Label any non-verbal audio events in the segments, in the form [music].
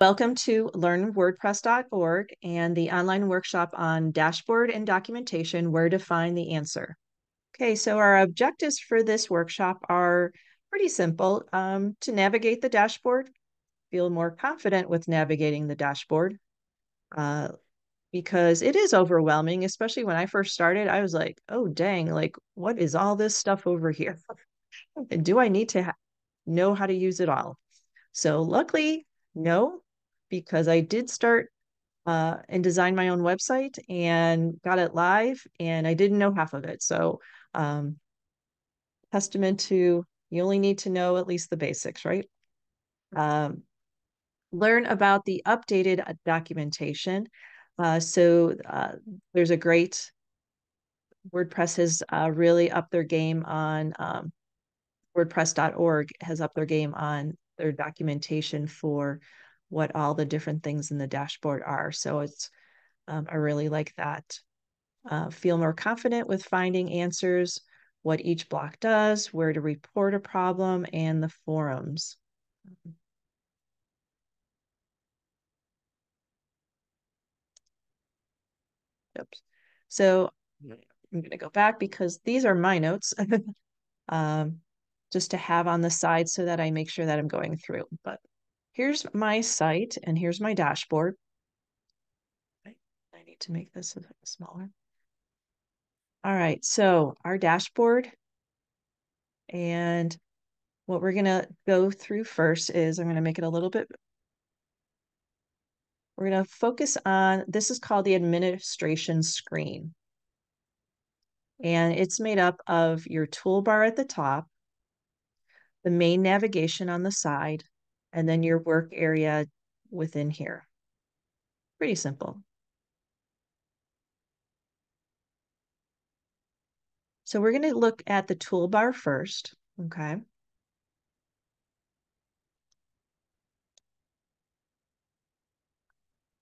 Welcome to learnwordpress.org and the online workshop on dashboard and documentation, where to find the answer. Okay, so our objectives for this workshop are pretty simple. Um, to navigate the dashboard, feel more confident with navigating the dashboard uh, because it is overwhelming, especially when I first started. I was like, oh, dang, like, what is all this stuff over here? [laughs] do I need to know how to use it all? So luckily, no, because I did start uh, and design my own website and got it live, and I didn't know half of it. So, um, testament to you only need to know at least the basics, right? Um, learn about the updated uh, documentation. Uh, so uh, there's a great WordPress has uh, really upped their game on um, WordPress.org has upped their game on their documentation for what all the different things in the dashboard are. So it's, um, I really like that. Uh, feel more confident with finding answers, what each block does, where to report a problem, and the forums. Oops. So I'm going to go back because these are my notes. [laughs] um, just to have on the side so that I make sure that I'm going through. But here's my site and here's my dashboard. I need to make this smaller. All right, so our dashboard and what we're gonna go through first is I'm gonna make it a little bit, we're gonna focus on, this is called the administration screen. And it's made up of your toolbar at the top, the main navigation on the side, and then your work area within here. Pretty simple. So we're going to look at the toolbar first, okay?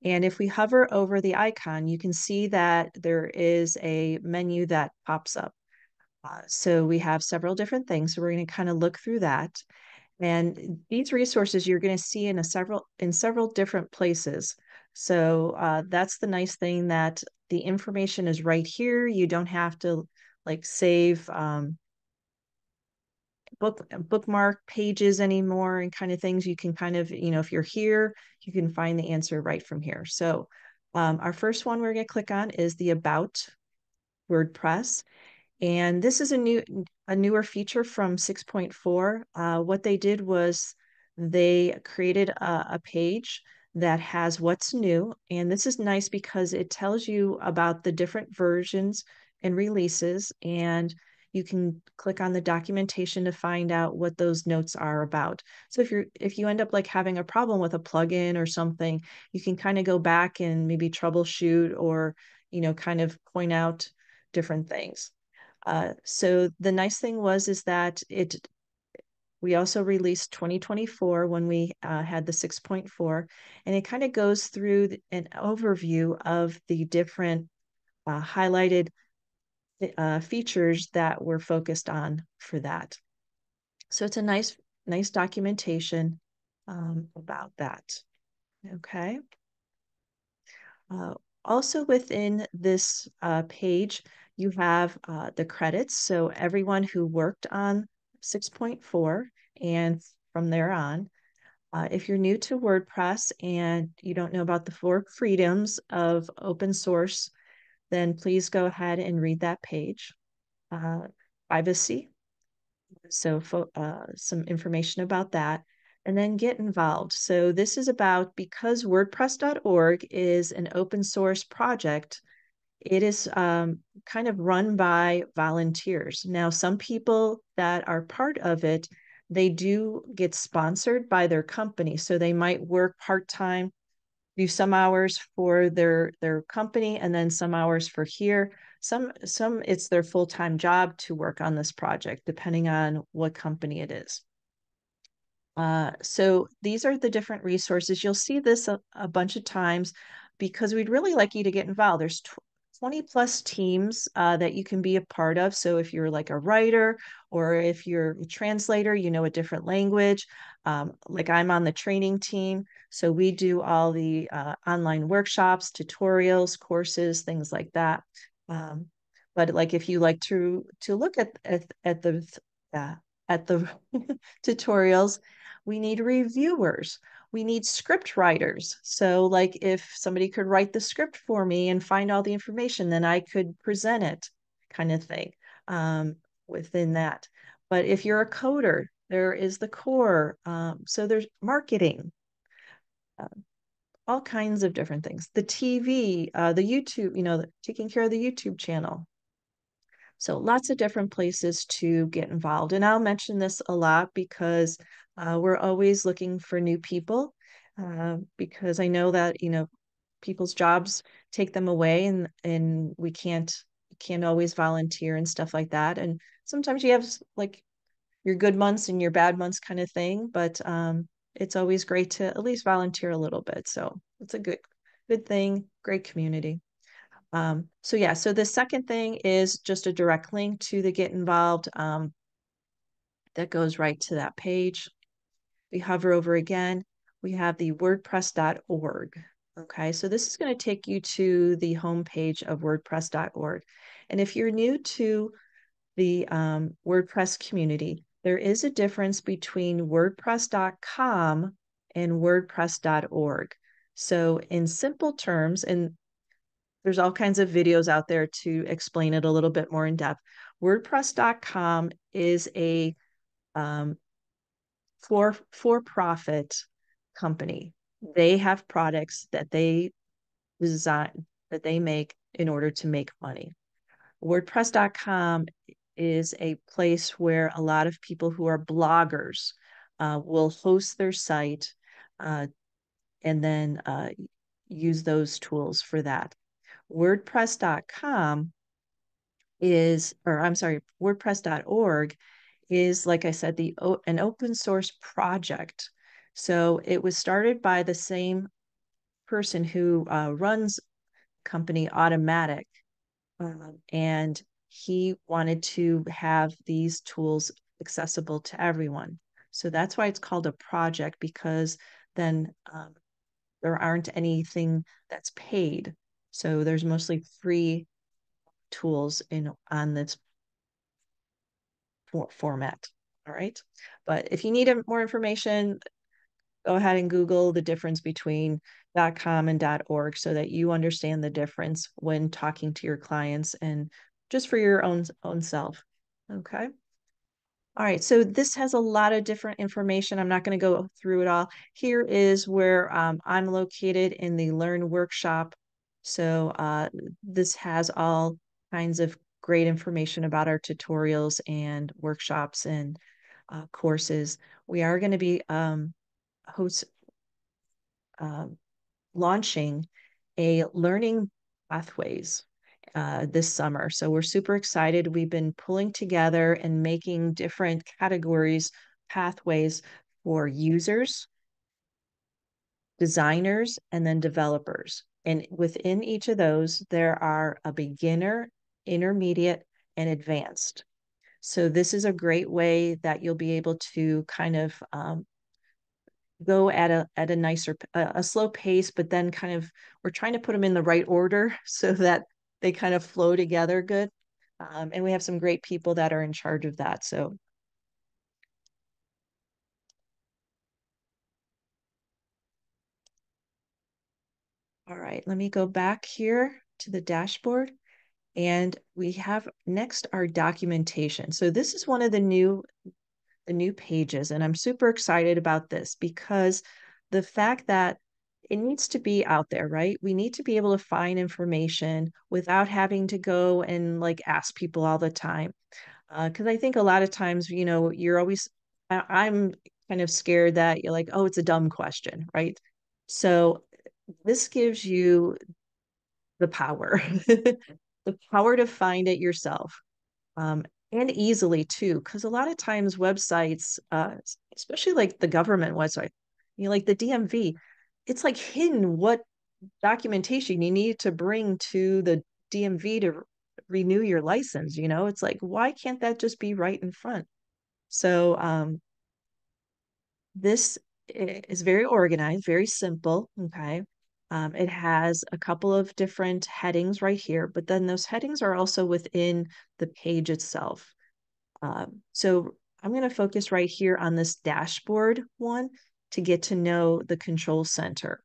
And if we hover over the icon, you can see that there is a menu that pops up. Uh, so we have several different things. So we're going to kind of look through that. And these resources you're going to see in a several in several different places. So uh, that's the nice thing that the information is right here. You don't have to like save um, book bookmark pages anymore and kind of things. You can kind of you know if you're here, you can find the answer right from here. So um, our first one we're going to click on is the About WordPress. And this is a new a newer feature from 6.4. Uh, what they did was they created a, a, page that has what's new. And this is nice because it tells you about the different versions and releases. And you can click on the documentation to find out what those notes are about. So if you're if you end up like having a problem with a plugin or something, you can kind of go back and maybe troubleshoot or you know kind of point out different things. Uh, so the nice thing was is that it we also released 2024 when we uh, had the 6.4 and it kind of goes through an overview of the different uh, highlighted uh, features that we're focused on for that. So it's a nice nice documentation um, about that. Okay. Uh, also within this uh, page you have uh, the credits. So everyone who worked on 6.4 and from there on, uh, if you're new to WordPress and you don't know about the four freedoms of open source, then please go ahead and read that page. Uh, privacy, so uh, some information about that, and then get involved. So this is about because WordPress.org is an open source project, it is um, kind of run by volunteers. Now, some people that are part of it, they do get sponsored by their company. So they might work part time, do some hours for their their company, and then some hours for here. Some some it's their full time job to work on this project, depending on what company it is. Uh, so these are the different resources. You'll see this a, a bunch of times because we'd really like you to get involved. There's 20 plus teams uh, that you can be a part of. So if you're like a writer or if you're a translator, you know a different language. Um, like I'm on the training team. So we do all the uh, online workshops, tutorials, courses, things like that. Um, but like if you like to to look at at, at the uh, at the [laughs] tutorials, we need reviewers we need script writers. So, like, if somebody could write the script for me and find all the information, then I could present it, kind of thing, um, within that. But if you're a coder, there is the core. Um, so there's marketing, uh, all kinds of different things. The TV, uh, the YouTube, you know, taking care of the YouTube channel. So lots of different places to get involved. And I'll mention this a lot because uh, we're always looking for new people uh, because I know that you know people's jobs take them away, and and we can't can't always volunteer and stuff like that. And sometimes you have like your good months and your bad months kind of thing, but um, it's always great to at least volunteer a little bit. So it's a good good thing, great community. Um, so yeah, so the second thing is just a direct link to the get involved. Um, that goes right to that page. We hover over again, we have the wordpress.org. Okay, so this is going to take you to the homepage of wordpress.org. And if you're new to the um, WordPress community, there is a difference between WordPress.com and WordPress.org. So, in simple terms, and there's all kinds of videos out there to explain it a little bit more in depth. WordPress.com is a um, for for profit company. They have products that they design that they make in order to make money. WordPress.com is a place where a lot of people who are bloggers uh, will host their site uh, and then uh, use those tools for that. WordPress.com is, or I'm sorry, WordPress.org is, like I said, the an open source project. So it was started by the same person who uh, runs company Automattic, um, and he wanted to have these tools accessible to everyone. So that's why it's called a project because then um, there aren't anything that's paid. So there's mostly free tools in on this for, format. All right. But if you need more information, go ahead and Google the difference between .com and .org so that you understand the difference when talking to your clients and just for your own own self. Okay. All right, so this has a lot of different information. I'm not going to go through it all. Here is where um, I'm located in the Learn Workshop. So uh, this has all kinds of great information about our tutorials and workshops and uh, courses. We are going to be um, host, uh, launching a learning pathways uh, this summer. So we're super excited. We've been pulling together and making different categories, pathways for users, designers, and then developers. And within each of those, there are a beginner, intermediate, and advanced. So this is a great way that you'll be able to kind of um, go at a at a nicer a slow pace, but then kind of we're trying to put them in the right order [laughs] so that they kind of flow together good. Um, and we have some great people that are in charge of that. So all right, let me go back here to the dashboard. And we have next our documentation. So this is one of the new the new pages and I'm super excited about this because the fact that it needs to be out there, right? We need to be able to find information without having to go and like ask people all the time. Because uh, I think a lot of times, you know, you're always, I, I'm kind of scared that you're like, oh, it's a dumb question, right? So this gives you the power [laughs] the power to find it yourself um, and easily too because a lot of times websites uh, especially like the government website you know like the dmv it's like hidden what documentation you need to bring to the DMV to renew your license. You know, it's like, why can't that just be right in front? So um, this is very organized, very simple. Okay. Um, it has a couple of different headings right here, but then those headings are also within the page itself. Um, so I'm going to focus right here on this dashboard one to get to know the control center.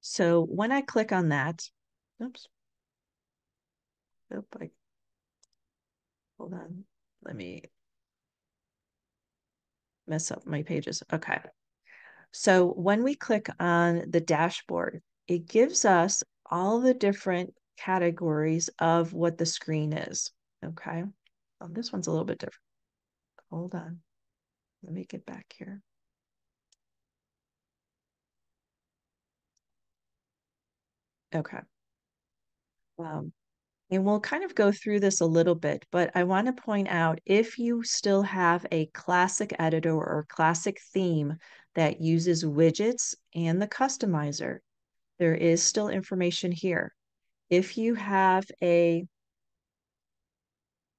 So when I click on that, oops, Nope, I, hold on, let me mess up my pages. Okay. So when we click on the dashboard, it gives us all the different categories of what the screen is. Okay. Oh, this one's a little bit different. Hold on. Let me get back here. Okay. Um, and we'll kind of go through this a little bit, but I want to point out if you still have a classic editor or classic theme that uses widgets and the customizer, there is still information here. If you have a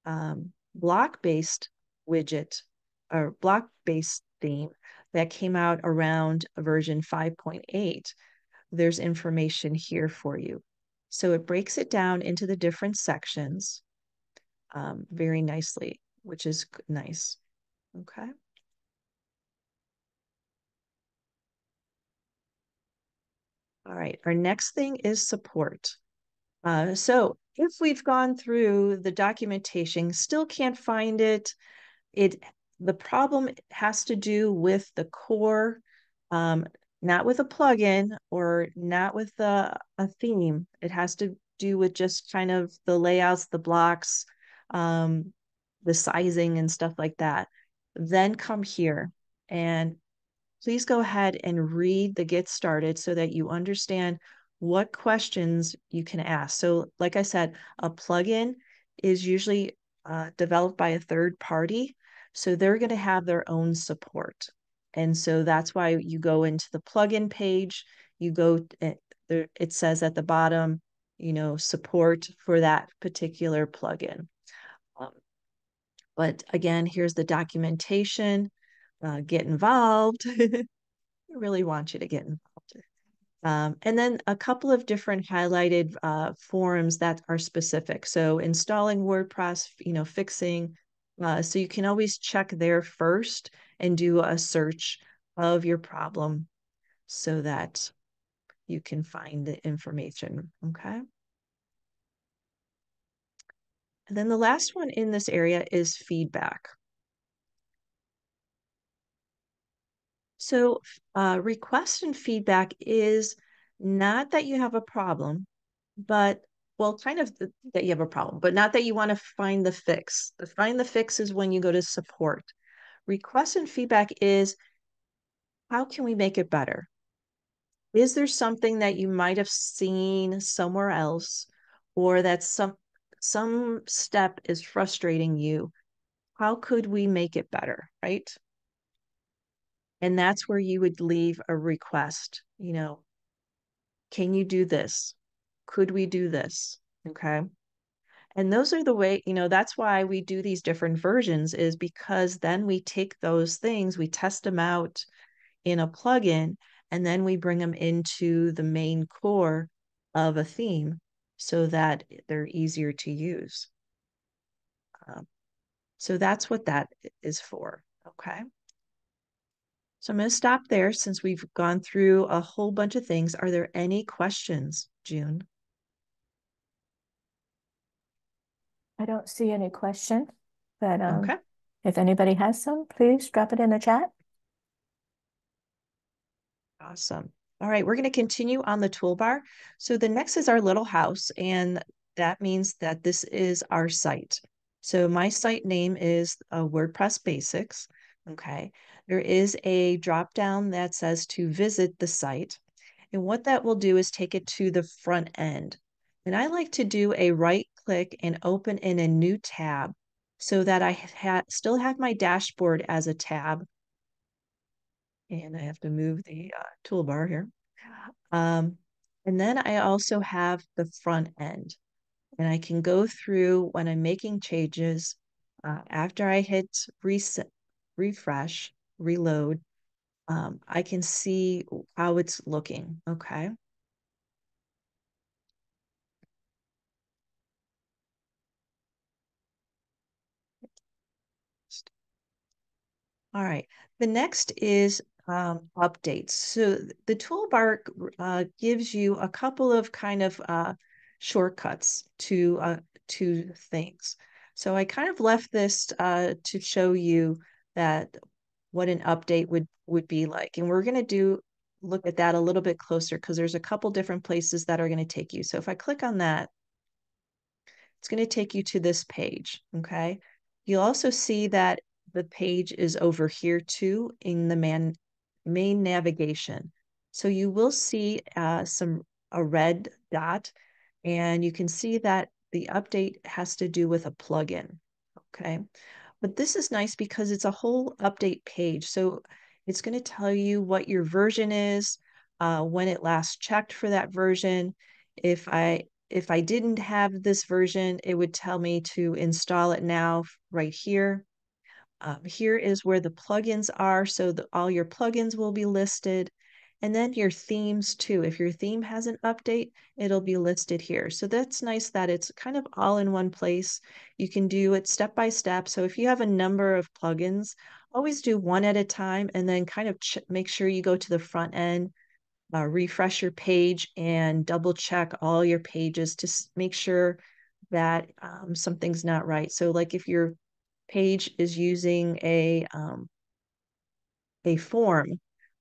um, block-based widget or block-based theme that came out around version 5.8, there's information here for you. So it breaks it down into the different sections um, very nicely, which is nice. Okay. All right, our next thing is support. Uh, so if we've gone through the documentation, still can't find it, it the problem has to do with the core um, not with a plugin or not with a, a theme. It has to do with just kind of the layouts, the blocks, um, the sizing and stuff like that. Then come here and please go ahead and read the get started so that you understand what questions you can ask. So like I said, a plugin is usually uh, developed by a third party. So they're going to have their own support. And so that's why you go into the plugin page, you go, eh, it says at the bottom, you know, support for that particular plugin. Um, but again, here's the documentation, uh, get involved. [laughs] Really want you to get involved. Um, and then a couple of different highlighted uh, forums that are specific. So installing WordPress, you know, fixing. Uh, so you can always check there first and do a search of your problem so that you can find the information, okay? And then the last one in this area is feedback. So uh, request and feedback is not that you have a problem, but well, kind of th that you have a problem, but not that you want to find the fix. The find the fix is when you go to support. Request and feedback is how can we make it better? Is there something that you might have seen somewhere else or that some some step is frustrating you? How could we make it better, right? And that's where you would leave a request, you know, can you do this? Could we do this? Okay. And those are the way, you know, that's why we do these different versions, is because then we take those things, we test them out in a plugin, and then we bring them into the main core of a theme so that they're easier to use. Um, so that's what that is for. Okay. So I'm going to stop there since we've gone through a whole bunch of things. Are there any questions, June? I don't see any questions, but um, okay. if anybody has some, please drop it in the chat. Awesome. All right, we're going to continue on the toolbar. So the next is our little house, and that means that this is our site. So my site name is uh, WordPress Basics. Okay, there is a drop down that says to visit the site. And what that will do is take it to the front end. And I like to do a right click and open in a new tab so that I ha still have my dashboard as a tab. And I have to move the uh, toolbar here. Um, And then I also have the front end. And I can go through when I'm making changes. Uh, after I hit reset, refresh, reload, um, I can see how it's looking. Okay. All right. The next is um, updates. So the toolbar uh, gives you a couple of kind of uh, shortcuts to uh, to things. So I kind of left this uh, to show you that what an update would would be like, and we're going to do look at that a little bit closer because there's a couple different places that are going to take you. So if I click on that, it's going to take you to this page. Okay. You'll also see that the page is over here too in the man, main navigation. So you will see uh, some a red dot and you can see that the update has to do with a plugin. Okay. But this is nice because it's a whole update page. So it's going to tell you what your version is, uh, when it last checked for that version. If I if I didn't have this version, it would tell me to install it now right here. Um, here is where the plugins are. So the, all your plugins will be listed. And then your themes too. If your theme has an update, it'll be listed here. So that's nice that it's kind of all in one place. You can do it step by step. So if you have a number of plugins, always do one at a time and then kind of make sure you go to the front end, uh, refresh your page and double check all your pages to make sure that um, something's not right. So like if you're page is using a um, a form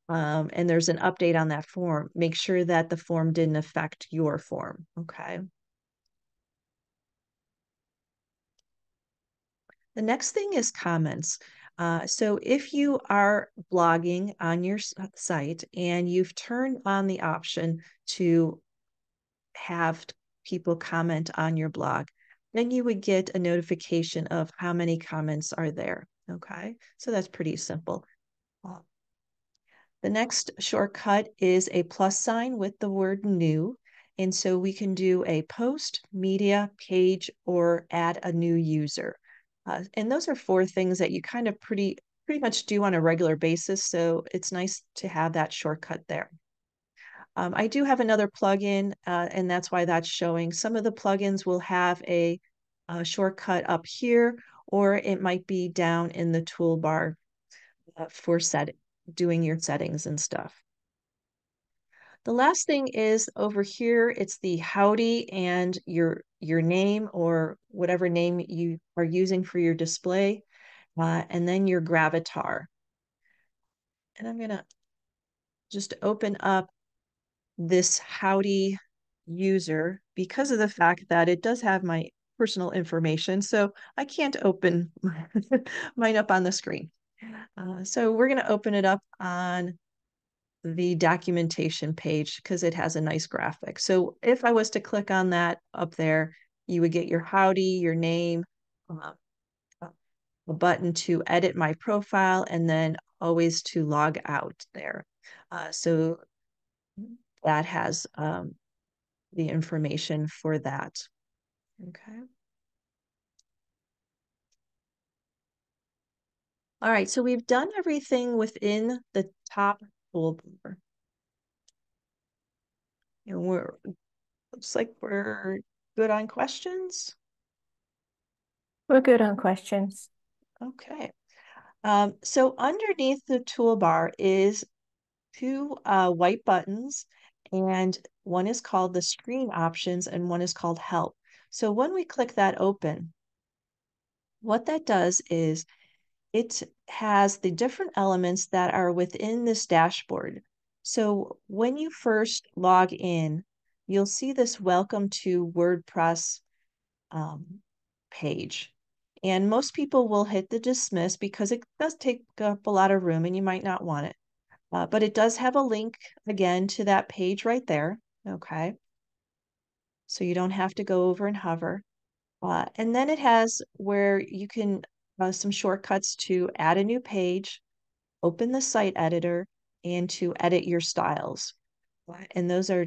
um, and there's an update on that form, make sure that the form didn't affect your form. Okay. The next thing is comments. Uh, so if you are blogging on your site and you've turned on the option to have people comment on your blog, then you would get a notification of how many comments are there. Okay, so that's pretty simple. The next shortcut is a plus sign with the word new. And so we can do a post, media, page, or add a new user. Uh, and those are four things that you kind of pretty pretty much do on a regular basis. So it's nice to have that shortcut there. Um, I do have another plugin, uh, and that's why that's showing. Some of the plugins will have a, a shortcut up here, or it might be down in the toolbar uh, for set doing your settings and stuff. The last thing is over here, it's the howdy and your your name or whatever name you are using for your display, uh, and then your gravatar. And I'm gonna just open up this Howdy user because of the fact that it does have my personal information. So I can't open [laughs] mine up on the screen. Uh, so we're going to open it up on the documentation page because it has a nice graphic. So if I was to click on that up there, you would get your howdy, your name, uh, a button to edit my profile, and then always to log out there. Uh, so that has um, the information for that. Okay. All right, so we've done everything within the top toolbar. And we're, looks like we're good on questions. We're good on questions. Okay. Um, so underneath the toolbar is two uh, white buttons and one is called the screen options and one is called help. So when we click that open, what that does is it has the different elements that are within this dashboard. So when you first log in, you'll see this welcome to WordPress um, page. And most people will hit the dismiss because it does take up a lot of room and you might not want it. Uh, but it does have a link again to that page right there. Okay. So you don't have to go over and hover. Uh, and then it has where you can, uh, some shortcuts to add a new page, open the site editor, and to edit your styles. And those are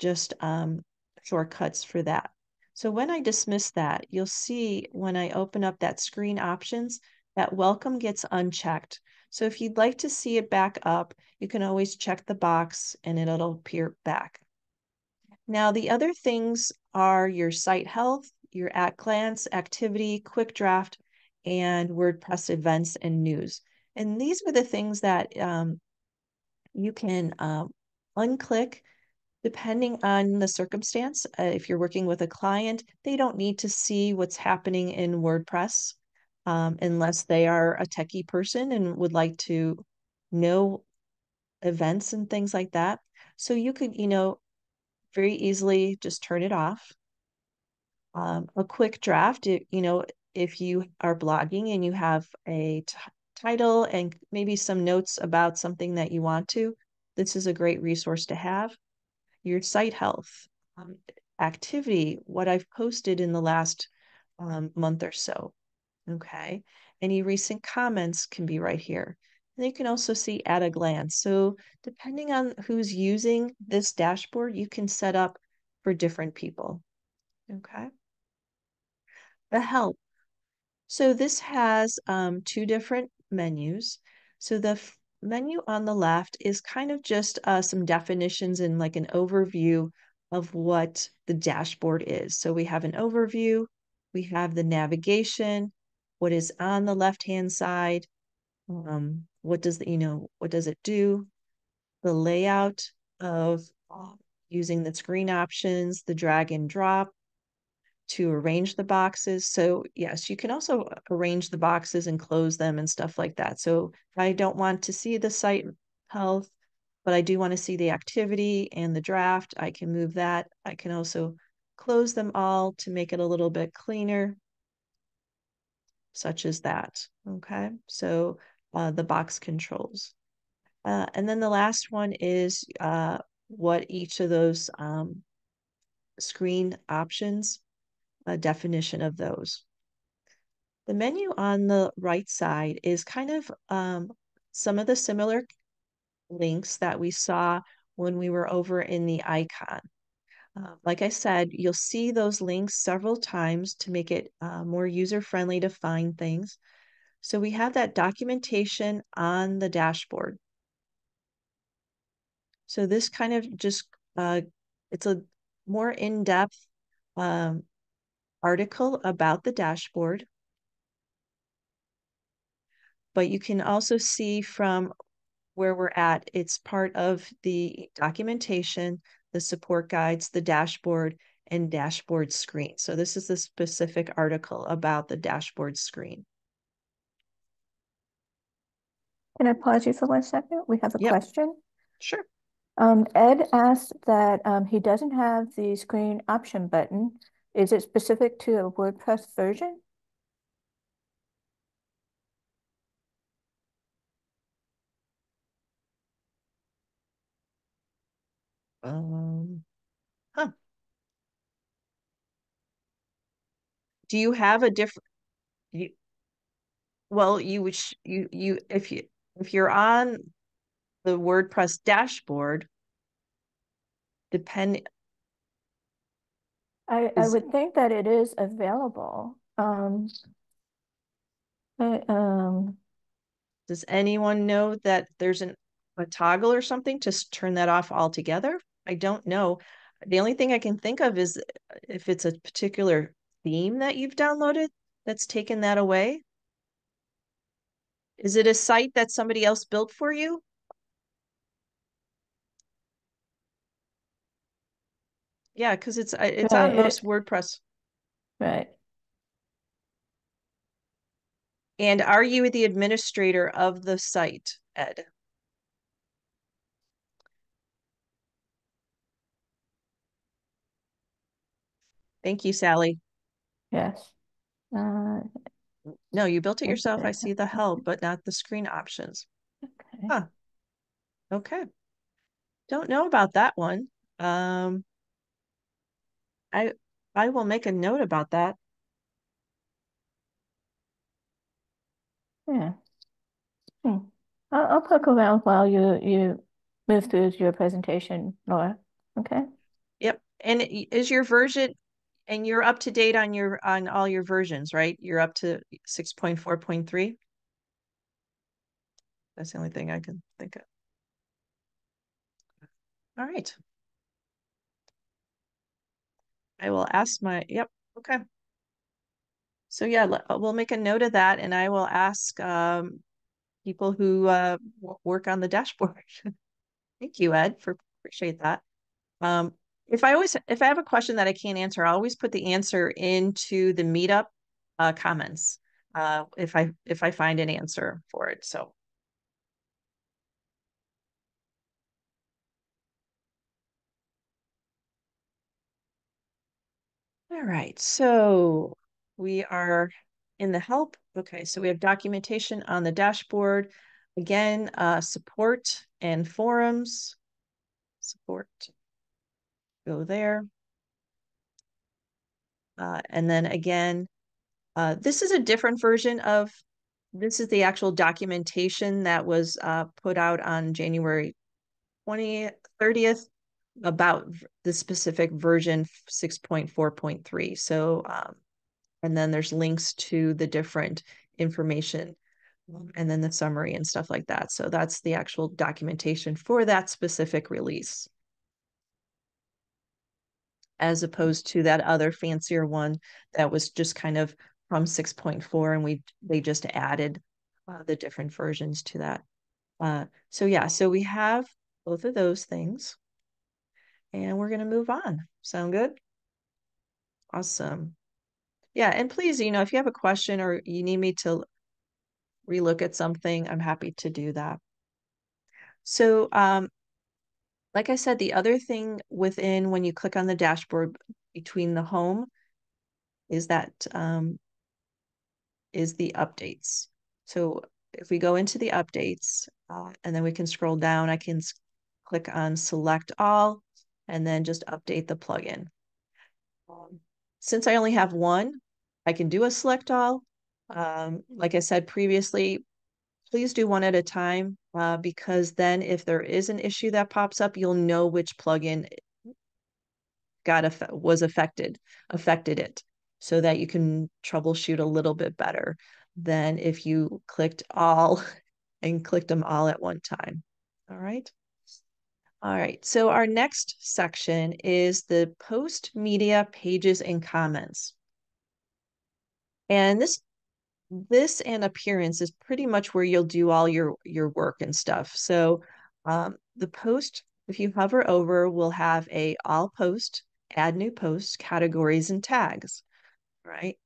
just um, shortcuts for that. So when I dismiss that, you'll see when I open up that screen options, that welcome gets unchecked. So if you'd like to see it back up, you can always check the box and it'll appear back. Now, the other things are your site health, your at glance activity, quick draft, and WordPress events and news. And these are the things that um, you can um, unclick depending on the circumstance. Uh, if you're working with a client, they don't need to see what's happening in WordPress um, unless they are a techie person and would like to know events and things like that. So you could, you know, very easily just turn it off. Um, a quick draft, you know, if you are blogging and you have a title and maybe some notes about something that you want to, this is a great resource to have. Your site health, um, activity, what I've posted in the last um, month or so. Okay. Any recent comments can be right here. And you can also see at a glance. So depending on who's using this dashboard, you can set up for different people. Okay. The help. So this has um, two different menus. So the menu on the left is kind of just uh, some definitions and like an overview of what the dashboard is. So we have an overview, we have the navigation, what is on the left-hand side, um, what does the, you know, what does it do, the layout of using the screen options, the drag and drop, to arrange the boxes. So yes, you can also arrange the boxes and close them and stuff like that. So I don't want to see the site health, but I do want to see the activity and the draft. I can move that. I can also close them all to make it a little bit cleaner, such as that. Okay, so uh, the box controls. Uh, and then the last one is uh, what each of those um, screen options a definition of those. The menu on the right side is kind of um, some of the similar links that we saw when we were over in the icon. Uh, like I said, you'll see those links several times to make it uh, more user-friendly to find things. So we have that documentation on the dashboard. So this kind of just, uh, it's a more in-depth um, article about the dashboard. But you can also see from where we're at, it's part of the documentation, the support guides, the dashboard, and dashboard screen. So this is the specific article about the dashboard screen. Can I pause you for one second? We have a yep. question. Sure. Um, Ed asked that um, he doesn't have the screen option button is it specific to a WordPress version? Do you have a different, you, well, you you, you, if you, if you're on the WordPress dashboard, depend I, I would think that it is available. Um, I, um, does anyone know that there's an, a toggle or something to turn that off altogether? I don't know. The only thing I can think of is if it's a particular theme that you've downloaded that's taken that away. Is it a site that somebody else built for you? Yeah, because it's uh, it's right, on most WordPress. Right. And are you the administrator of the site, Ed? Thank you, Sally. Yes. Uh, no, you built it yourself. I see the help, but not the screen options. Okay. Huh. Okay. Don't know about that one. Um, I I will make a note about that. Yeah. Hmm. I'll, I'll poke around while you you move through your presentation, Laura. Okay. Yep. And is your version and you're up to date on your on all your versions, right? You're up to 6.4.3. That's the only thing I can think of. All right. I will ask my, yep, okay. So yeah, we'll make a note of that and I will ask um, people who uh, work on the dashboard. [laughs] Thank you, Ed, for appreciate that. Um, if I always, if I have a question that I can't answer, I'll always put the answer into the meetup uh, comments uh, if I if I find an answer for it. So All right, so we are in the help. Okay, so we have documentation on the dashboard. Again, uh, support and forums. Support, go there. Uh, and then again, uh, this is a different version of, this is the actual documentation that was uh, put out on January 20th, 30th about the specific version 6.4.3. So, um, and then there's links to the different information um, and then the summary and stuff like that. So that's the actual documentation for that specific release. As opposed to that other fancier one that was just kind of from 6.4 and we they just added uh, the different versions to that. Uh, so yeah, so we have both of those things and we're going to move on. Sound good? Awesome. Yeah, and please, you know, if you have a question or you need me to relook at something, I'm happy to do that. So, um, like I said, the other thing within when you click on the dashboard between the home is that um, is the updates. So if we go into the updates uh, and then we can scroll down, I can click on select all and then just update the plugin. Um, since I only have one, I can do a select all. Um, like I said previously, please do one at a time uh, because then if there is an issue that pops up, you'll know which plugin got was affected, affected it so that you can troubleshoot a little bit better than if you clicked all [laughs] and clicked them all at one time. All right. All right, so our next section is the post media pages and comments. And this this and appearance is pretty much where you'll do all your your work and stuff. So um, the post, if you hover over, will have a all post, add new post, categories, and tags, right?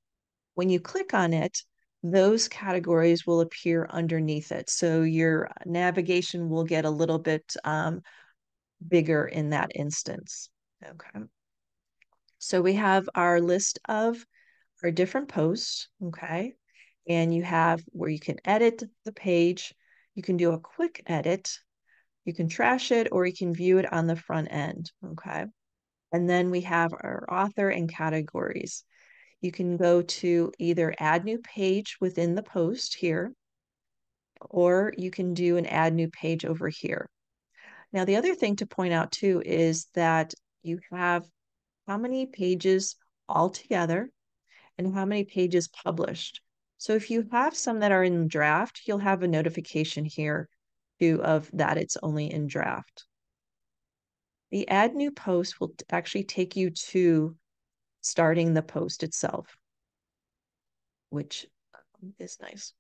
When you click on it, those categories will appear underneath it. So your navigation will get a little bit um, bigger in that instance. Okay. So we have our list of our different posts. Okay. And you have where you can edit the page. You can do a quick edit. You can trash it or you can view it on the front end. Okay. And then we have our author and categories. You can go to either add new page within the post here, or you can do an add new page over here. Now, the other thing to point out too is that you have how many pages altogether and how many pages published. So if you have some that are in draft, you'll have a notification here too of that it's only in draft. The add new post will actually take you to starting the post itself, which is nice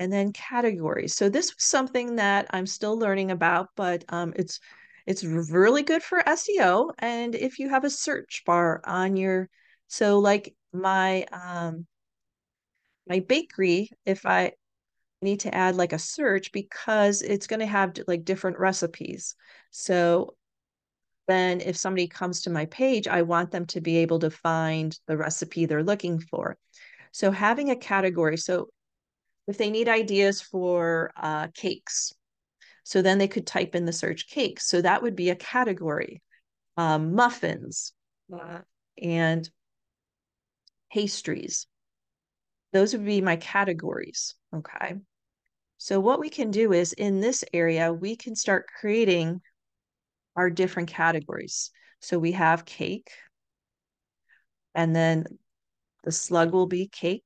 and then categories. So this was something that I'm still learning about, but um, it's it's really good for SEO. And if you have a search bar on your, so like my um, my bakery, if I need to add like a search because it's going to have like different recipes. So then if somebody comes to my page, I want them to be able to find the recipe they're looking for. So having a category, so if they need ideas for uh, cakes. So then they could type in the search cakes. So that would be a category. Um, muffins uh, and pastries. Those would be my categories. Okay. So what we can do is in this area, we can start creating our different categories. So we have cake, and then the slug will be cake.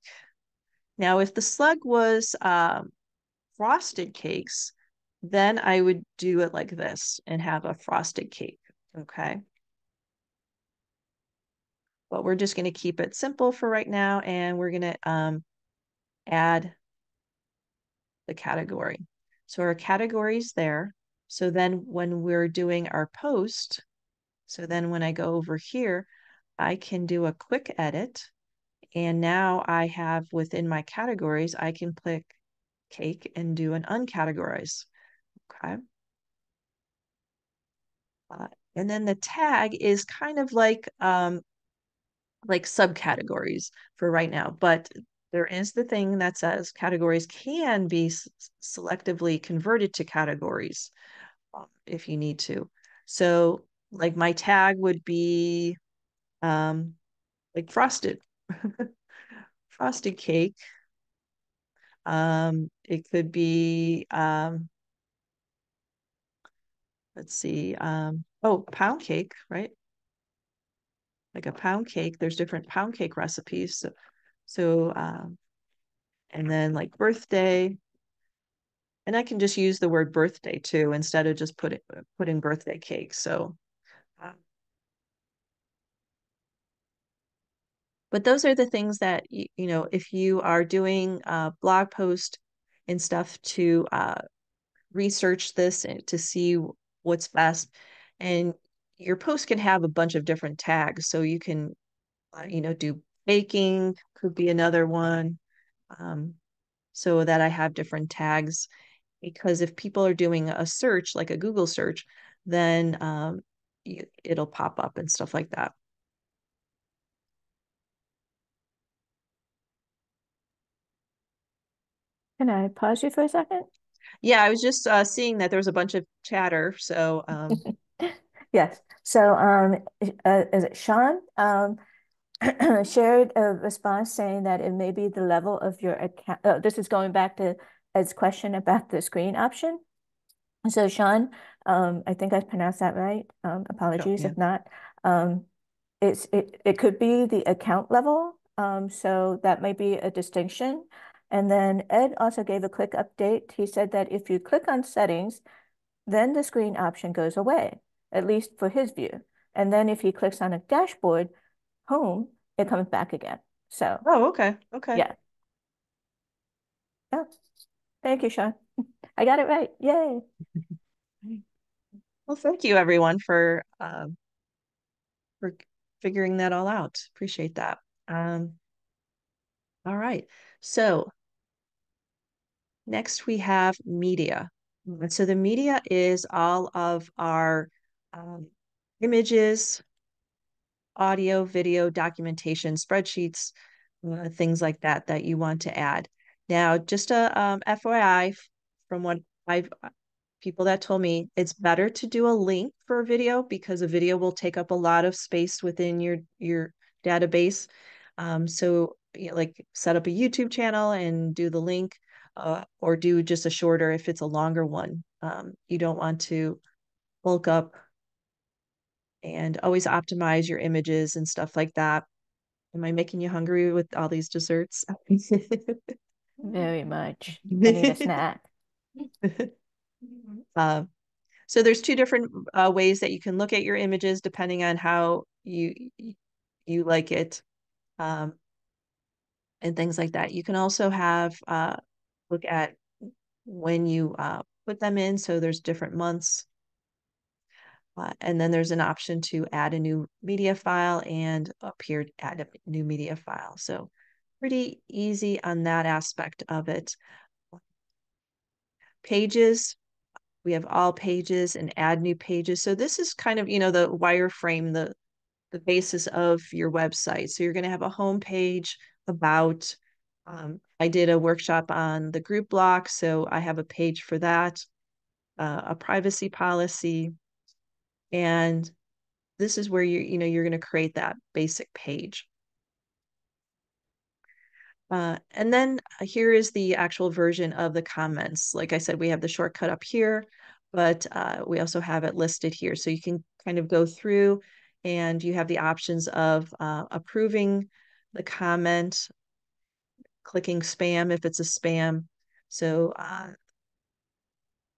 Now, if the slug was um, frosted cakes, then I would do it like this and have a frosted cake, okay? But we're just going to keep it simple for right now, and we're going to um, add the category. So our category is there. So then when we're doing our post, so then when I go over here, I can do a quick edit. And now I have within my categories, I can click cake and do an uncategorize. Okay. Uh, and then the tag is kind of like um, like subcategories for right now, but there is the thing that says categories can be selectively converted to categories um, if you need to. So like my tag would be um, like frosted, [laughs] frosted cake. Um, it could be, um, let's see, um, oh, pound cake, right? Like a pound cake. There's different pound cake recipes. So, so um, and then like birthday, and I can just use the word birthday too instead of just put it, putting birthday cake. So, um, but those are the things that you, you know if you are doing a blog post and stuff to uh, research this and to see what's best, and your post can have a bunch of different tags, so you can uh, you know do baking could be another one. Um, so that I have different tags because if people are doing a search like a Google search, then um, it'll pop up and stuff like that. Can I pause you for a second? Yeah, I was just uh, seeing that there was a bunch of chatter. So um... [laughs] yes. So um, uh, is it Sean? Um, [clears throat] shared a response saying that it may be the level of your account. Oh, this is going back to Ed's question about the screen option. So Sean, um, I think I pronounced that right. Um, apologies yeah. if not. Um, it's it, it could be the account level. Um, so that might be a distinction. And then Ed also gave a quick update. He said that if you click on settings, then the screen option goes away, at least for his view. And then if he clicks on a dashboard, home, it comes back again. So. Oh, okay. Okay. Yeah. Oh, thank you, Sean. [laughs] I got it right. Yay. [laughs] Well, thank you everyone for um, for figuring that all out. Appreciate that. Um, all right. So next we have media. And so the media is all of our um, images, audio, video, documentation, spreadsheets, uh, things like that that you want to add. Now, just a um, FYI, from what I've uh, people that told me, it's better to do a link for a video because a video will take up a lot of space within your your database. Um, so, you know, like set up a YouTube channel and do the link, uh, or do just a shorter if it's a longer one. Um, you don't want to bulk up and always optimize your images and stuff like that. Am I making you hungry with all these desserts? Very much. I need a snack. Uh, [laughs] so there's two different uh, ways that you can look at your images depending on how you you like it, um, and things like that. You can also have uh, look at when you uh, put them in. So there's different months and then there's an option to add a new media file and up here, add a new media file. So pretty easy on that aspect of it. Pages, we have all pages and add new pages. So this is kind of, you know, the wireframe, the, the basis of your website. So you're going to have a home page about, um, I did a workshop on the group block. So I have a page for that, uh, a privacy policy, and this is where you you know you're going to create that basic page. Uh, and then uh, here is the actual version of the comments. Like I said, we have the shortcut up here, but uh, we also have it listed here. So you can kind of go through and you have the options of uh, approving the comment, clicking spam if it's a spam. So, uh,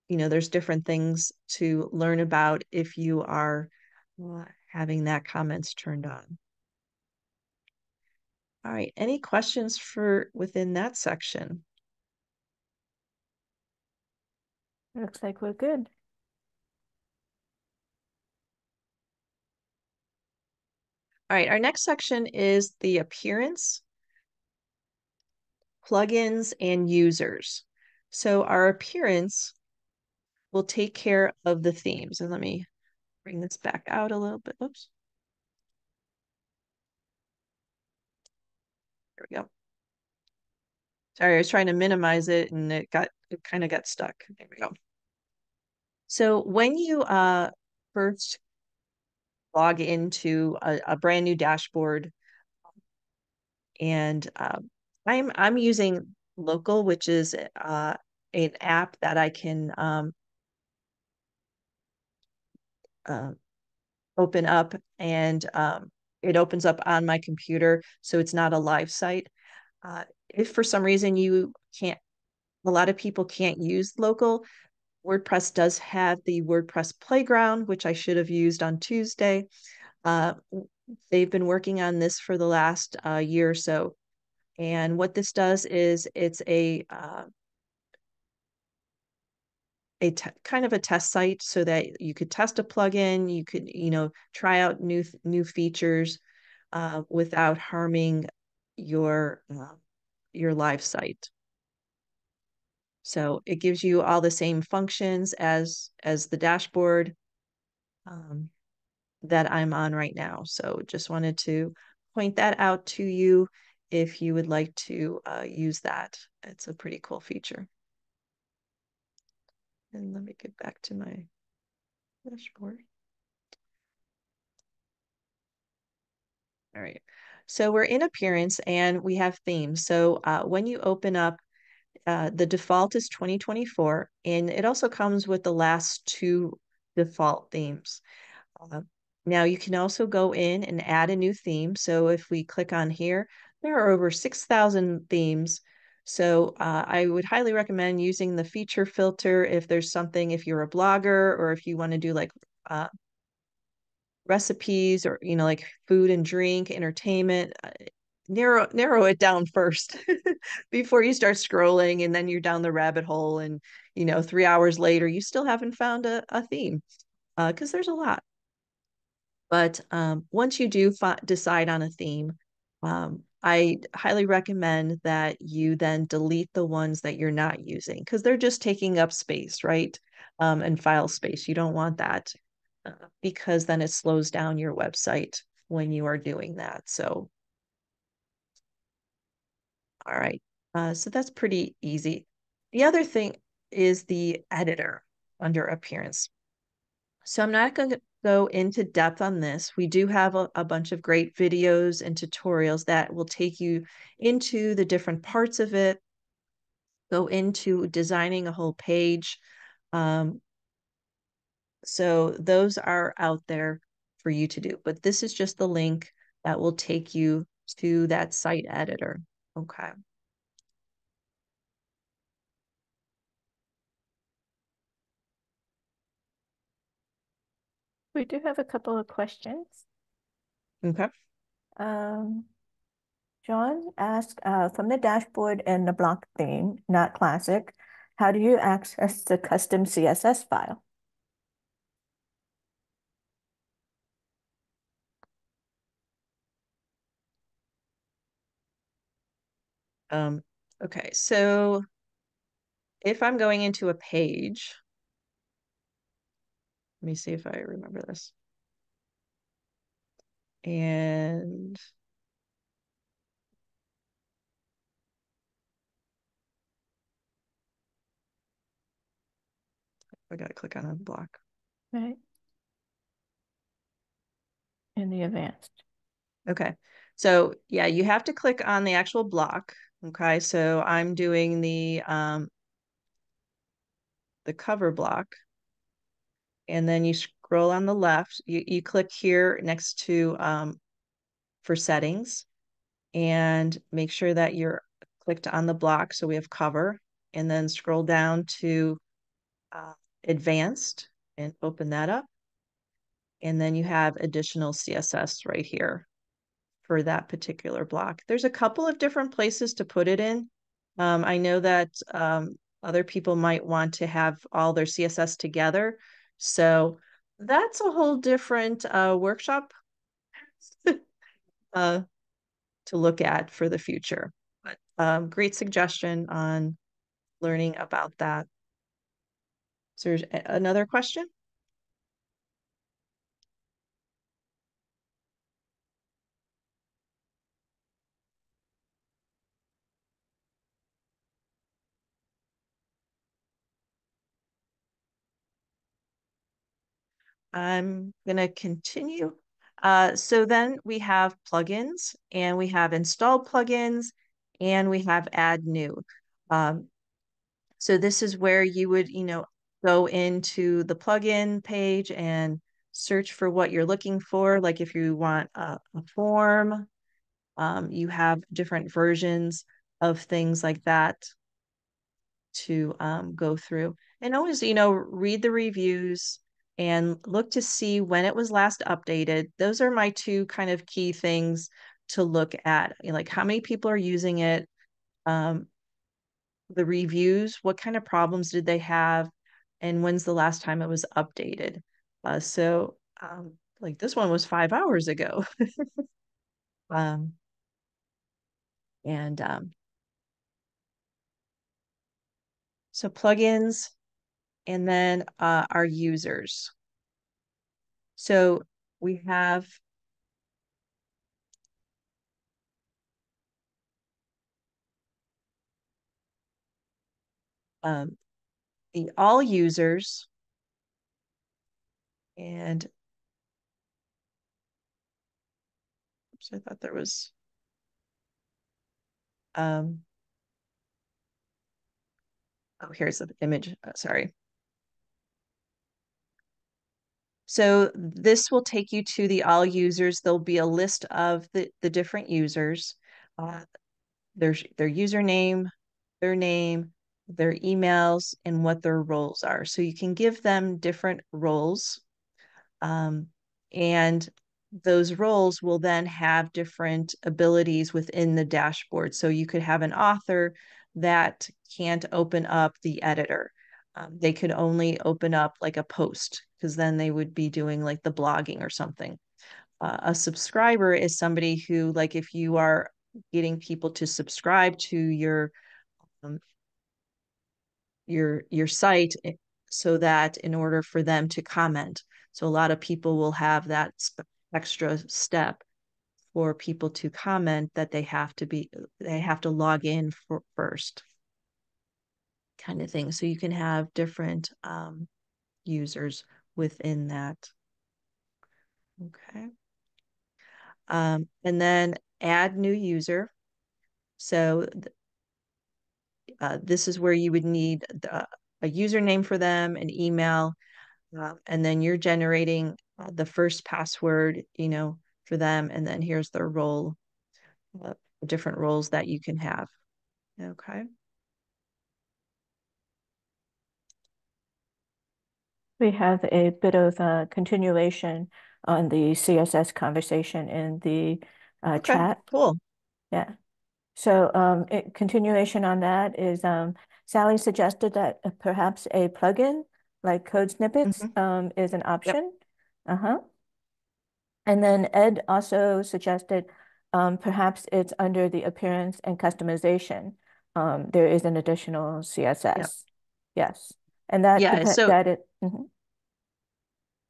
you know, there's different things to learn about if you are uh, having that comments turned on. All right, any questions for within that section? Looks like we're good. All right, our next section is the appearance, plugins, and users. So our appearance will take care of the themes. And let me bring this back out a little bit. Oops. There we go. Sorry, I was trying to minimize it and it got it kind of got stuck. There we go. So when you uh, first log into a, a brand new dashboard, and uh, I'm I'm using Local, which is uh, an app that I can um, uh, open up and um, it opens up on my computer, so it's not a live site. Uh, if for some reason you can't, a lot of people can't use local, WordPress does have the WordPress Playground, which I should have used on Tuesday. Uh, they've been working on this for the last uh, year or so. And what this does is it's a a kind of a test site so that you could test a plugin, you could you know try out new new features uh, without harming your uh, your live site. So it gives you all the same functions as as the dashboard um, that I'm on right now. So just wanted to point that out to you if you would like to uh, use that. It's a pretty cool feature. And let me get back to my dashboard. All right. So we're in appearance and we have themes. So uh, when you open up, uh, the default is 2024, and it also comes with the last two default themes. Uh, now you can also go in and add a new theme. So if we click on here, there are over 6,000 themes so uh, I would highly recommend using the feature filter if there's something, if you're a blogger or if you want to do like uh, recipes or, you know, like food and drink, entertainment, uh, narrow narrow it down first [laughs] before you start scrolling and then you're down the rabbit hole and, you know, three hours later, you still haven't found a, a theme because uh, there's a lot. But um, once you do decide on a theme, um, I highly recommend that you then delete the ones that you're not using because they're just taking up space, right? Um, and file space. You don't want that uh, because then it slows down your website when you are doing that. So, all right. Uh, so that's pretty easy. The other thing is the editor under appearance. So I'm not going to go into depth on this. We do have a, a, bunch of great videos and tutorials that will take you into the different parts of it, go into designing a whole page. Um, so those are out there for you to do. But this is just the link that will take you to that site editor. Okay. We do have a couple of questions. Okay. Um, John asked uh, from the dashboard and the block theme, not classic, how do you access the custom CSS file? Um, okay, so if I'm going into a page, let me see if I remember this. And I got to click on a block. Right. In the advanced. Okay. So yeah, you have to click on the actual block. Okay. So I'm doing the um the cover block. And then you scroll on the left, you, you click here next to um, for settings and make sure that you're clicked on the block. So we have cover and then scroll down to uh, advanced and open that up. And then you have additional CSS right here for that particular block. There's a couple of different places to put it in. Um, I know that um, other people might want to have all their CSS together. So that's a whole different uh, workshop [laughs] uh, to look at for the future. But um, great suggestion on learning about that. So there's another question? I'm going to continue. Uh, so then we have plugins and we have install plugins and we have add new. Um, so this is where you would, you know, go into the plugin page and search for what you're looking for. Like if you want a, a form, um, you have different versions of things like that to um, go through. And always, you know, read the reviews, and look to see when it was last updated. Those are my two kind of key things to look at. Like how many people are using it, um, the reviews, what kind of problems did they have, and when's the last time it was updated. Uh, so, um, like this one was five hours ago. [laughs] um, and um, so plugins, and then uh, our users. So we have um, the all users and oops, I thought there was um, oh, here's the image. Uh, sorry. So this will take you to the all users. There'll be a list of the, the different users, uh, their, their username, their name, their emails, and what their roles are. So you can give them different roles. Um, and those roles will then have different abilities within the dashboard. So you could have an author that can't open up the editor um, they could only open up like a post because then they would be doing like the blogging or something. Uh, a subscriber is somebody who, like, if you are getting people to subscribe to your um, your your site, eh, so that in order for them to comment, so a lot of people will have that extra step for people to comment that they have to be they have to log in for, first kind of thing. So you can have different um, users within that. Okay. Um, and then add new user. So uh, this is where you would need the, a username for them, an email, uh, and then you're generating uh, the first password, you know, for them. And then here's their role, uh, different roles that you can have. Okay. We have a bit of a continuation on the CSS conversation in the uh, okay, chat. Cool. Yeah. So um, it, continuation on that is um, Sally suggested that uh, perhaps a plugin like code snippets mm -hmm. um, is an option. Yep. Uh-huh. And then Ed also suggested um, perhaps it's under the appearance and customization. Um, there is an additional CSS. Yep. Yes. And that yeah, so that it mm-hmm.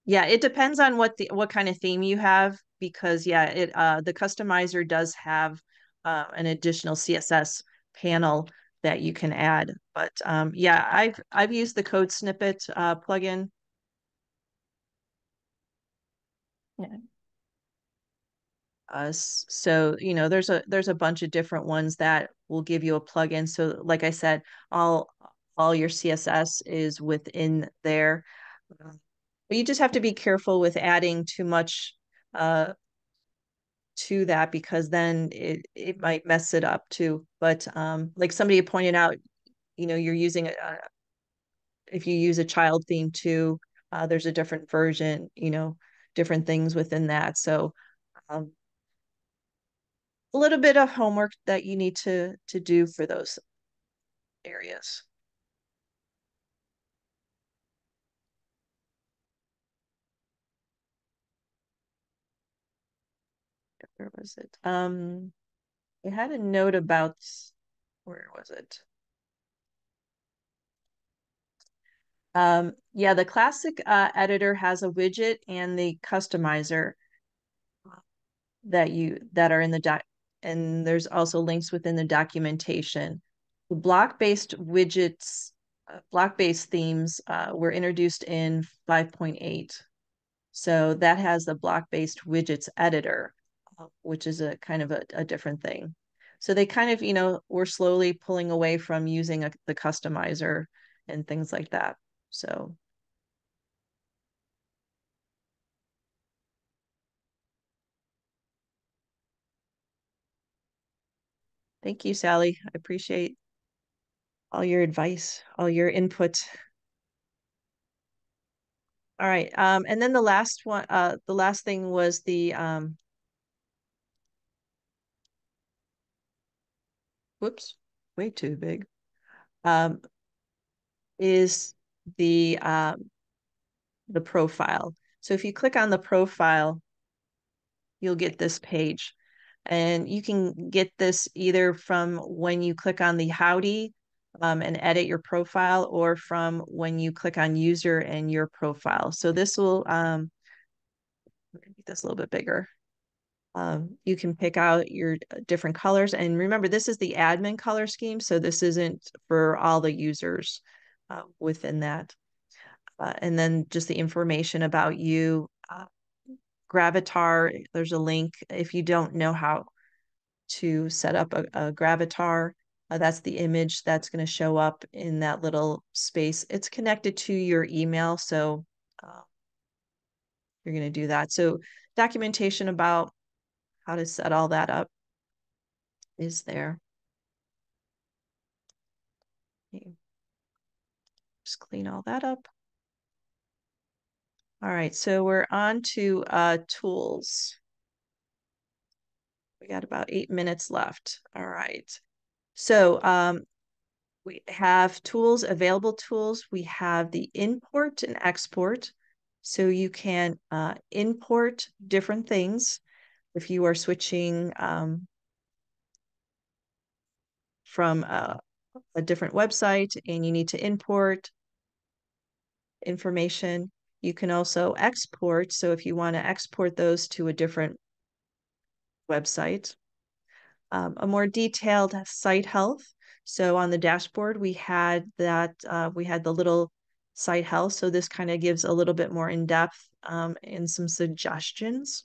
yeah, it depends on what the what kind of theme you have because yeah, it uh the customizer does have uh, an additional CSS panel that you can add. But um, yeah, I've I've used the code snippet uh, plugin. Yeah. Uh, so you know, there's a there's a bunch of different ones that will give you a plugin. So like I said, all all your CSS is within there. But you just have to be careful with adding too much uh, to that because then it, it might mess it up too. But um, like somebody pointed out, you know, you're using a, if you use a child theme too, uh, there's a different version, you know, different things within that. So um, a little bit of homework that you need to to do for those areas. Where was it? Um, I had a note about where was it? Um, yeah, the classic uh, editor has a widget and the customizer that you that are in the doc and there's also links within the documentation. The block-based widgets, uh, block-based themes uh, were introduced in 5.8. So that has the block-based widgets editor, which is a kind of a, a, different thing. So they kind of, you know, we're slowly pulling away from using a, the customizer and things like that. So Thank you, Sally. I appreciate all your advice, all your input. All right. Um, and then the last one, uh, the last thing was the um, whoops, way too big. Um, is the um, the profile. So if you click on the profile, you'll get this page. And you can get this either from when you click on the howdy um, and edit your profile or from when you click on user and your profile. So this will, um, make this a little bit bigger. Um, you can pick out your uh, different colors. And remember, this is the admin color scheme. So this isn't for all the users uh, within that. Uh, and then just the information about you, uh, Gravatar, there's a link if you don't know how to set up a, a Gravatar. Uh, that's the image that's going to show up in that little space. It's connected to your email, so uh, you're going to do that. So documentation about how to set all that up is there. Just clean all that up. All right, so we're on to uh, tools. We got about eight minutes left. All right. So um, we have tools, available tools. We have the import and export. So you can uh, import different things if you are switching um, from a, a different website and you need to import information. You can also export. So if you want to export those to a different website, um, a more detailed site health. So on the dashboard, we had that, uh, we had the little site health. So this kind of gives a little bit more in depth um, and some suggestions.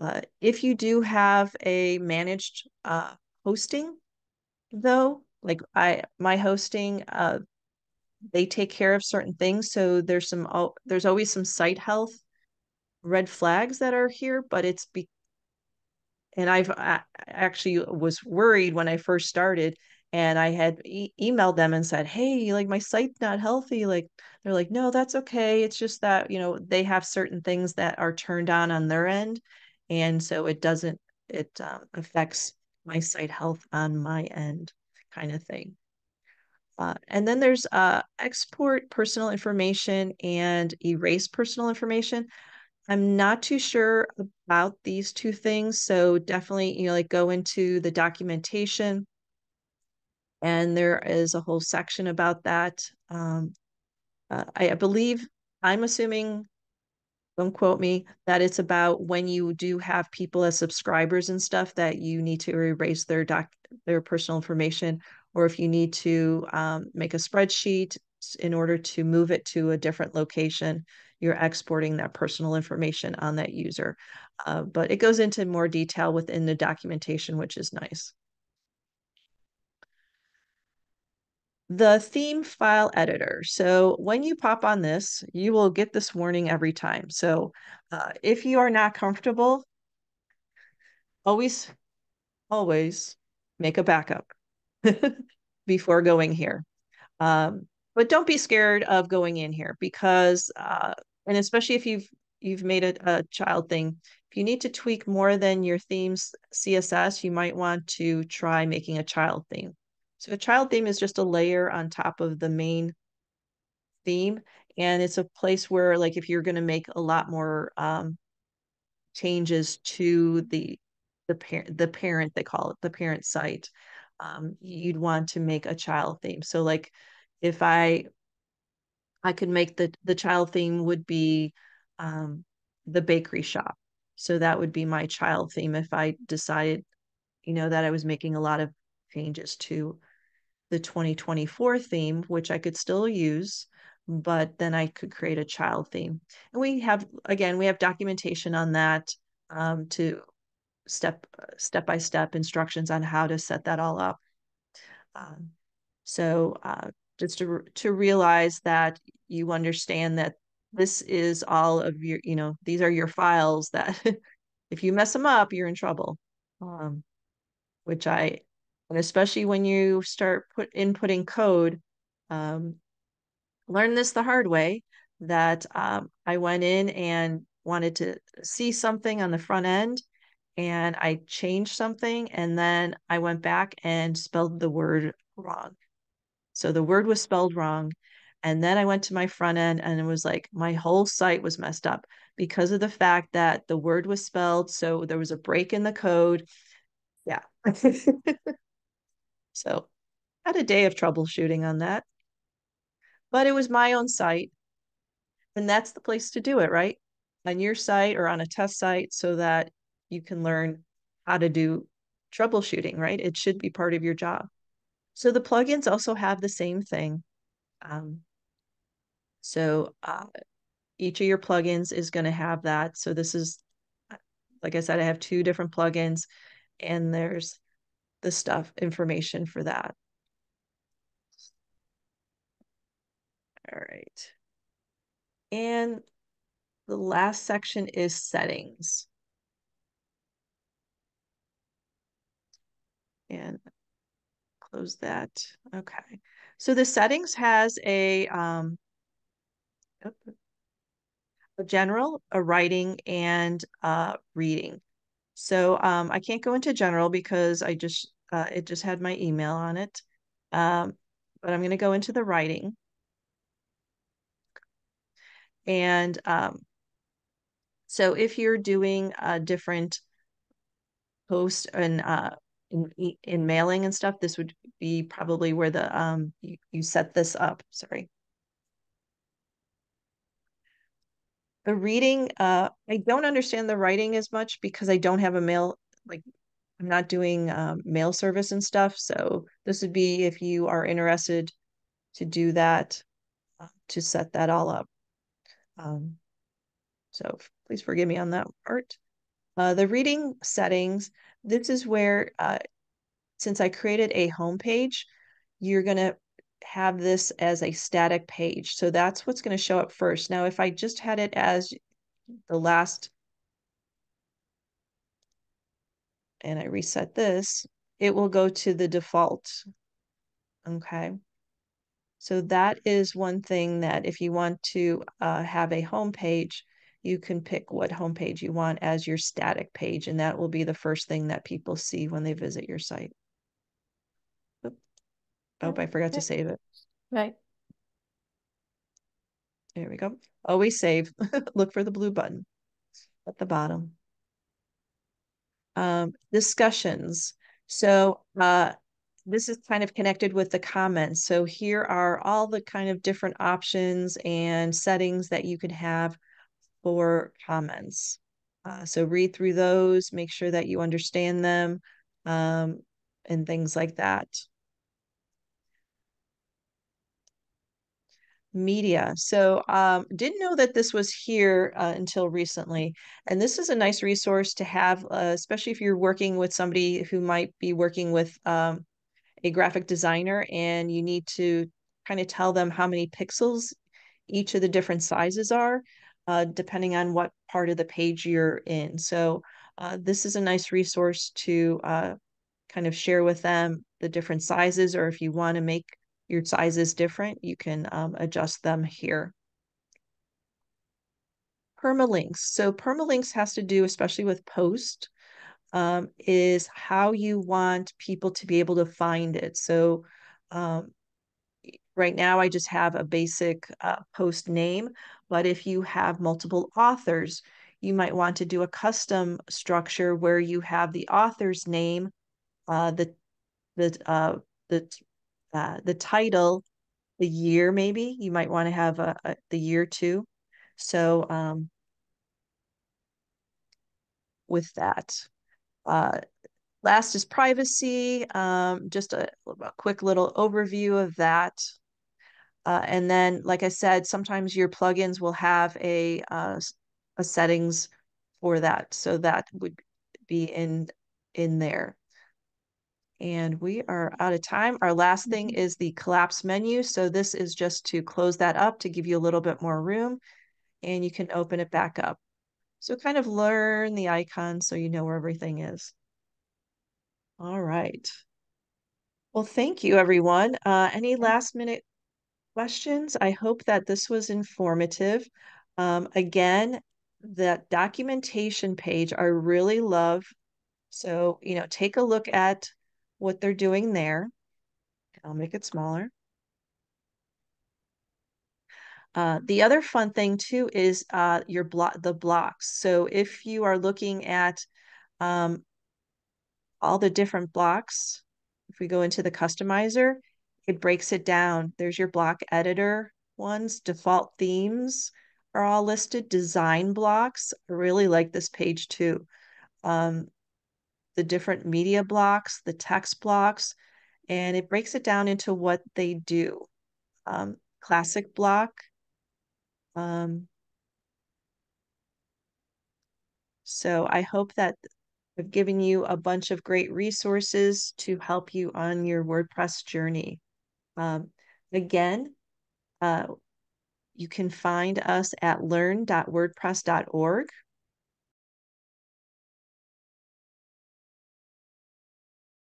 Uh, if you do have a managed uh, hosting, though, like I, my hosting, uh, they take care of certain things. So there's some, there's always some site health red flags that are here, but it's be and I've I actually was worried when I first started and I had e- emailed them and said, "Hey, like my site's not healthy." Like they're like, "No, that's okay. It's just that, you know, they have certain things that are turned on on their end and so it doesn't it um, affects my site health on my end kind of thing." Uh, and then there's uh, export personal information and erase personal information. I'm not too sure about these two things. So definitely, you know, like go into the documentation and there is a whole section about that. Um, uh, I, I believe, I'm assuming, don't quote me, that it's about when you do have people as subscribers and stuff that you need to erase their doc, their personal information, or if you need to um, make a spreadsheet in order to move it to a different location, you're exporting that personal information on that user. Uh, but it goes into more detail within the documentation, which is nice. The theme file editor. So when you pop on this, you will get this warning every time. So uh, if you are not comfortable, always, always make a backup [laughs] before going here. Um, but don't be scared of going in here because, uh, and especially if you've you've made a, a child theme, if you need to tweak more than your themes CSS, you might want to try making a child theme. So a child theme is just a layer on top of the main theme. And it's a place where like if you're going to make a lot more um, changes to the the parent the parent they call it the parent site um, you'd want to make a child theme so like if i i could make the the child theme would be um, the bakery shop so that would be my child theme if i decided you know that i was making a lot of changes to the 2024 theme which i could still use but then I could create a child theme. And we have, again, we have documentation on that um, to step step by step instructions on how to set that all up. Um, so uh, just to to realize that you understand that this is all of your, you know, these are your files that [laughs] if you mess them up, you're in trouble. Um, which I, and especially when you start put inputting code, um, learned this the hard way that um, I went in and wanted to see something on the front end and I changed something and then I went back and spelled the word wrong. So the word was spelled wrong. And then I went to my front end and it was like my whole site was messed up because of the fact that the word was spelled. So there was a break in the code. Yeah. [laughs] [laughs] so had a day of troubleshooting on that but it was my own site. And that's the place to do it, right? On your site or on a test site so that you can learn how to do troubleshooting, right? It should be part of your job. So the plugins also have the same thing. Um, so uh, each of your plugins is going to have that. So this is, like I said, I have two different plugins and there's the stuff information for that. All right. And the last section is settings. And close that. Okay. So the settings has a, um, a general, a writing, and uh, reading. So um, I can't go into general because I just, uh, it just had my email on it. Um, but I'm going to go into the writing. And um, so if you're doing a different post and uh, in, in mailing and stuff, this would be probably where the um you, you set this up. Sorry. The reading, uh, I don't understand the writing as much because I don't have a mail, like I'm not doing um, mail service and stuff. So this would be if you are interested to do that, uh, to set that all up. Um, so please forgive me on that part. Uh, the reading settings, this is where, uh, since I created a home page, you're going to have this as a static page. So that's what's going to show up first. Now, if I just had it as the last, and I reset this, it will go to the default. Okay. So that is one thing that if you want to uh, have a home page, you can pick what homepage you want as your static page, and that will be the first thing that people see when they visit your site. Oop. Oh, I forgot to save it. Right. There we go. Always save. [laughs] Look for the blue button at the bottom. Um, discussions. So uh, this is kind of connected with the comments. So here are all the kind of different options and settings that you can have for comments. Uh, so read through those, make sure that you understand them, um, and things like that. Media. So um, didn't know that this was here uh, until recently. And this is a nice resource to have, uh, especially if you're working with somebody who might be working with um, a graphic designer and you need to kind of tell them how many pixels each of the different sizes are, uh, depending on what part of the page you're in. So uh, this is a nice resource to uh, kind of share with them the different sizes, or if you want to make your size is different, you can um, adjust them here. Permalinks. So permalinks has to do, especially with post, um, is how you want people to be able to find it. So um, right now I just have a basic uh, post name, but if you have multiple authors, you might want to do a custom structure where you have the author's name, uh, the the uh, the uh, the title, the year maybe you might want to have a, a the year too. So um, with that. Uh, last is privacy. Um, just a, a, quick little overview of that. Uh, and then, like I said, sometimes your plugins will have a, uh, a settings for that. So that would be in, in there. And we are out of time. Our last thing mm-hmm. is the collapse menu. So this is just to close that up to give you a little bit more room and you can open it back up. So kind of learn the icon so you know where everything is. All right. Well, thank you, everyone. Uh, any last minute questions? I hope that this was informative. Um, again, that documentation page I really love. So, you know, take a look at what they're doing there. I'll make it smaller. Uh, the other fun thing too is uh, your block the blocks. So if you are looking at um, all the different blocks, if we go into the customizer, it breaks it down. There's your block editor ones, default themes are all listed, design blocks. I really like this page too. Um, the different media blocks, the text blocks, and it breaks it down into what they do. Um, classic block, um, so I hope that I've given you a bunch of great resources to help you on your WordPress journey. Um, again, uh, you can find us at learn.wordpress.org.